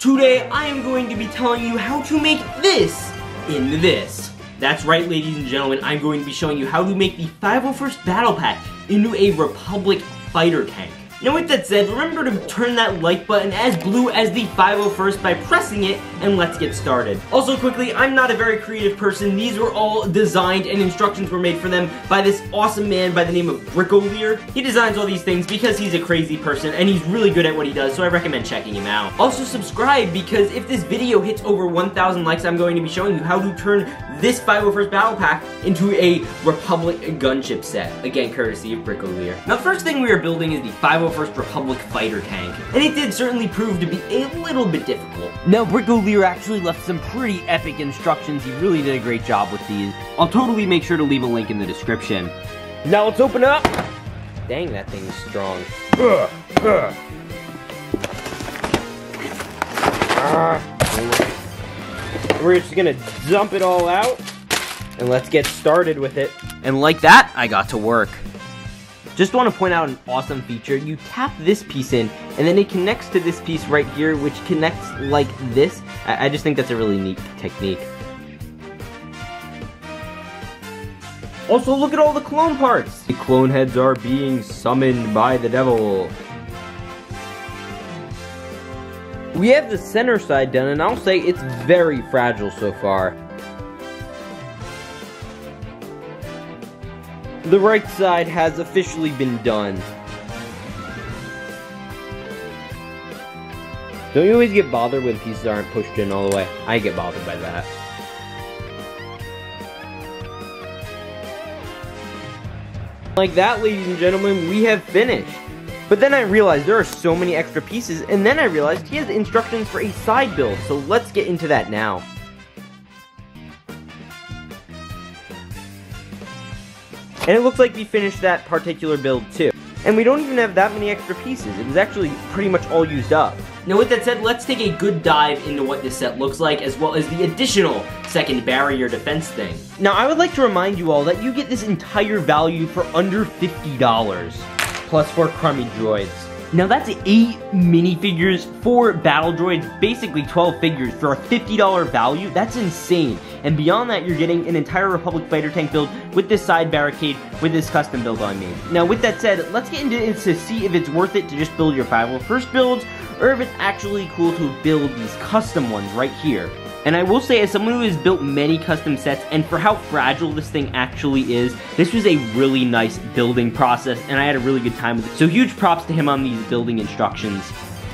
Today, I am going to be telling you how to make this in this. That's right, ladies and gentlemen, I'm going to be showing you how to make the 501st Battle Pack into a Republic fighter tank. Now with that said, remember to turn that like button as blue as the 501st by pressing it, and let's get started. Also quickly, I'm not a very creative person. These were all designed and instructions were made for them by this awesome man by the name of Bricoleur. He designs all these things because he's a crazy person and he's really good at what he does, so I recommend checking him out. Also subscribe because if this video hits over 1,000 likes, I'm going to be showing you how to turn this 501st Battle Pack into a Republic gunship set. Again, courtesy of Bricoleur. Now the first thing we are building is the 501 1st Republic fighter tank, and it did certainly prove to be a little bit difficult. Now, Bricoleur actually left some pretty epic instructions. He really did a great job with these. I'll totally make sure to leave a link in the description. Now let's open up. Dang, that thing is strong. We're just gonna dump it all out, and let's get started with it. And like that, I got to work. Just want to point out an awesome feature. You tap this piece in, and then it connects to this piece right here, which connects like this. I, I just think that's a really neat technique. Also, look at all the clone parts! The clone heads are being summoned by the devil. We have the center side done, and I'll say it's very fragile so far. The right side has officially been done. Don't you always get bothered when pieces aren't pushed in all the way? I get bothered by that. Like that, ladies and gentlemen, we have finished. But then I realized there are so many extra pieces, and then I realized he has instructions for a side build, so let's get into that now. And it looks like we finished that particular build too. And we don't even have that many extra pieces. It was actually pretty much all used up. Now with that said, let's take a good dive into what this set looks like, as well as the additional second barrier defense thing. Now I would like to remind you all that you get this entire value for under $50, plus four crummy droids. Now that's 8 minifigures, 4 battle droids, basically 12 figures for a $50 value. That's insane. And beyond that, you're getting an entire Republic fighter tank build with this side barricade, with this custom build I made. Now with that said, let's get into it to see if it's worth it to just build your 501st builds, or if it's actually cool to build these custom ones right here. And I will say, as someone who has built many custom sets, and for how fragile this thing actually is, this was a really nice building process, and I had a really good time with it. So huge props to him on these building instructions.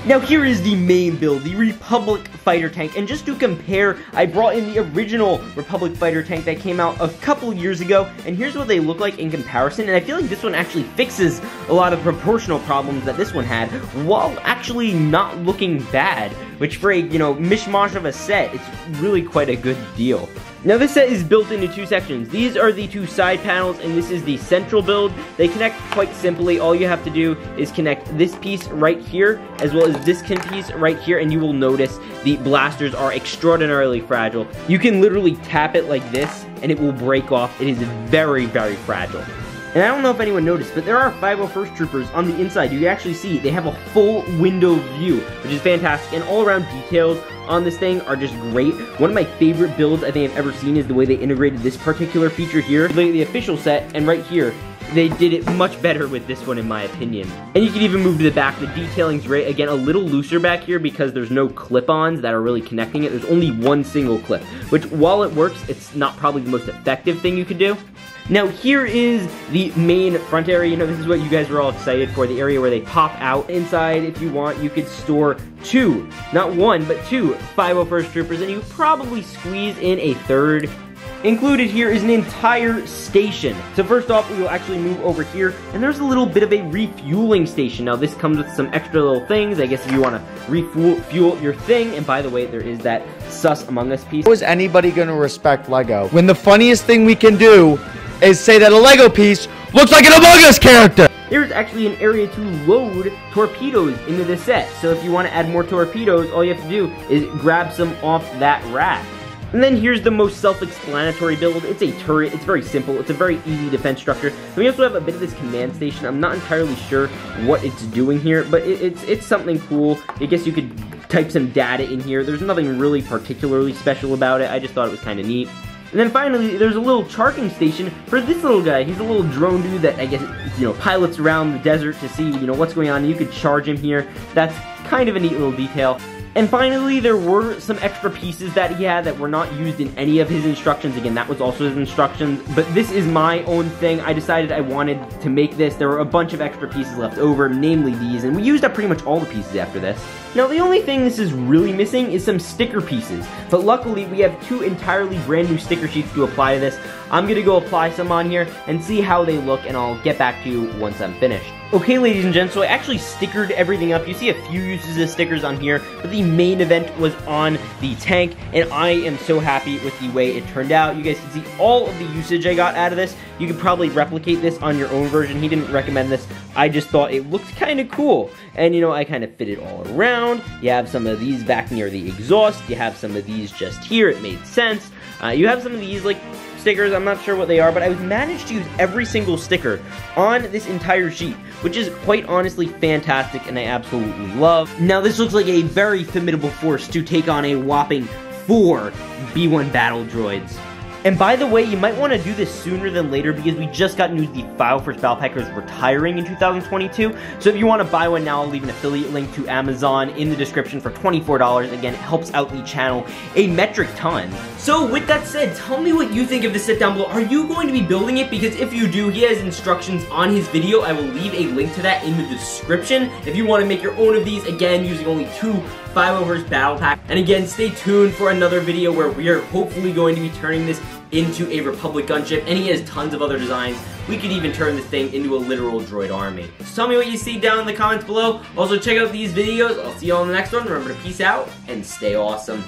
Now here is the main build, the Republic Fighter Tank, and just to compare, I brought in the original Republic Fighter Tank that came out a couple years ago, and here's what they look like in comparison, and I feel like this one actually fixes a lot of proportional problems that this one had, while actually not looking bad, which for a, you know, mishmash of a set, it's really quite a good deal. Now this set is built into two sections. These are the two side panels and this is the central build. They connect quite simply. All you have to do is connect this piece right here as well as this piece right here and you will notice the blasters are extraordinarily fragile. You can literally tap it like this and it will break off. It is very, very fragile. And I don't know if anyone noticed, but there are 501st Troopers on the inside. You actually see they have a full window view, which is fantastic. And all around details on this thing are just great. One of my favorite builds I think I've ever seen is the way they integrated this particular feature here. The official set, and right here, they did it much better with this one in my opinion. And you can even move to the back. The detailing's great. Again, a little looser back here because there's no clip-ons that are really connecting it. There's only one single clip, which while it works, it's not probably the most effective thing you could do. Now here is the main front area. You know, this is what you guys were all excited for, the area where they pop out. Inside, if you want, you could store two, not one, but two 501st Troopers, and you probably squeeze in a third Included here is an entire station. So first off, we will actually move over here, and there's a little bit of a refueling station. Now this comes with some extra little things, I guess if you want to refuel fuel your thing, and by the way, there is that sus Among Us piece. How is anybody going to respect LEGO? When the funniest thing we can do is say that a LEGO piece looks like an Among Us character! There's actually an area to load torpedoes into the set. So if you want to add more torpedoes, all you have to do is grab some off that rack. And then here's the most self-explanatory build. It's a turret. It's very simple. It's a very easy defense structure. And we also have a bit of this command station. I'm not entirely sure what it's doing here, but it, it's it's something cool. I guess you could type some data in here. There's nothing really particularly special about it. I just thought it was kind of neat. And then finally, there's a little charging station for this little guy. He's a little drone dude that I guess, you know, pilots around the desert to see, you know, what's going on. You could charge him here. That's kind of a neat little detail. And finally, there were some extra pieces that he had that were not used in any of his instructions. Again, that was also his instructions, but this is my own thing. I decided I wanted to make this. There were a bunch of extra pieces left over, namely these, and we used up pretty much all the pieces after this. Now, the only thing this is really missing is some sticker pieces, but luckily we have two entirely brand new sticker sheets to apply to this. I'm gonna go apply some on here and see how they look, and I'll get back to you once I'm finished. Okay, ladies and gents, so I actually stickered everything up. You see a few uses of stickers on here, but the main event was on the tank, and I am so happy with the way it turned out. You guys can see all of the usage I got out of this. You could probably replicate this on your own version. He didn't recommend this. I just thought it looked kind of cool. And, you know, I kind of fit it all around. You have some of these back near the exhaust. You have some of these just here. It made sense. Uh, you have some of these, like, stickers. I'm not sure what they are, but I managed to use every single sticker on this entire sheet, which is quite honestly fantastic and I absolutely love. Now, this looks like a very formidable force to take on a whopping four B1 battle droids. And by the way, you might want to do this sooner than later because we just got news the 501st is retiring in 2022. So if you want to buy one now, I'll leave an affiliate link to Amazon in the description for $24. Again, it helps out the channel a metric ton. So with that said, tell me what you think of the set down below. Are you going to be building it? Because if you do, he has instructions on his video. I will leave a link to that in the description. If you want to make your own of these, again, using only two 501st Battle Pack. And again, stay tuned for another video where we are hopefully going to be turning this into a Republic gunship, and he has tons of other designs. We could even turn this thing into a literal droid army. So tell me what you see down in the comments below. Also, check out these videos. I'll see you on the next one. Remember to peace out and stay awesome.